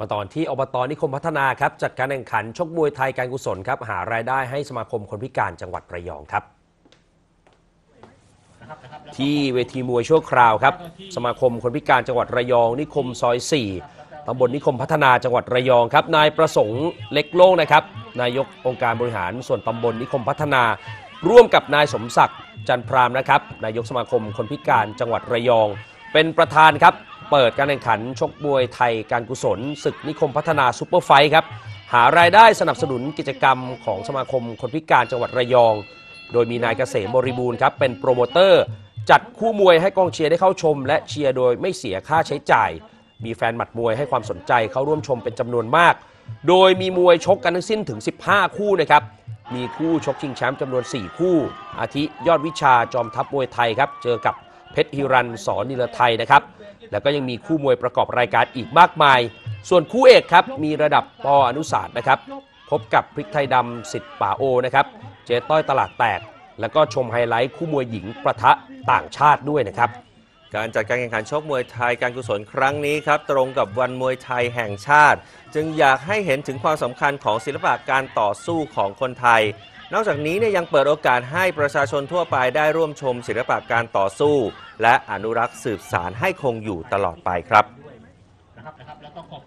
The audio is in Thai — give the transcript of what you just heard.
มาตอนที่อบตนิคมพัฒนาครับจัดการแข่งขันชกมวยไทยการกุศลครับหารายได้ให้สมาคมคนพิการจังหวัดระยองครับ ที่เวทีมวยชั่วคราวครับ สมาคมคนพิการจังหวัดระยอง นิคมซอย 4ตำบลนิคมพัฒนาจังหวัดระยองครับนายประสงค์เล็กโล่งนะครับนายกองค์การบริหารส่วนตำบลนิคมพัฒนา ร่วมกับนายสมศักดิ์จันพรามนะครับนายกสมาคมคนพิการจังหวัดระยอง เป็นประธานครับ เปิดการแข่งขันชกมวยไทยการกุศล ศึกนิคมพัฒนาซูเปอร์ไฟท์ครับ หารายได้สนับสนุนกิจกรรมของสมาคมคนพิการจังหวัดระยอง โดยมีนายเกษมบริบูรณ์ครับ เป็นโปรโมเตอร์ จัดคู่มวยให้กองเชียร์ได้เข้าชม และเชียร์โดยไม่เสียค่าใช้จ่าย มีแฟนหมัดมวยให้ความสนใจเข้าร่วมชมเป็นจำนวนมาก โดยมีมวยชกกันทั้งสิ้นถึง 15 คู่นะครับมีคู่ชกชิงแชมป์จำนวน 4 คู่ อาทิยอดวิชาจอมทัพมวยไทยครับ เจอกับเพชรฮิรันสอนนิรไทยนะครับ แล้วก็ยังมีคู่มวยประกอบรายการอีกมากมาย ส่วนคู่เอกครับมีระดับปออนุสาสตร์นะครับ พบกับพริกไทยดำสิทธิ์ป่าโอนะครับเจ๊ต้อยตลาดแตก แล้วก็ชมไฮไลท์คู่มวยหญิงประทะต่างชาติด้วยนะครับ การจัดการแข่งขันชกมวยไทยการกุศลครั้งนี้ครับตรงกับวันมวยไทยแห่งชาติ จึงอยากให้เห็นถึงความสำคัญของศิลปะการต่อสู้ของคนไทย นอกจากนี้เนี่ยยังเปิดโอกาสให้ประชาชนทั่วไปได้ร่วมชมศิลปะการต่อสู้ และอนุรักษ์สืบสารให้คงอยู่ตลอดไปครับนะครับแล้วก็ขอบ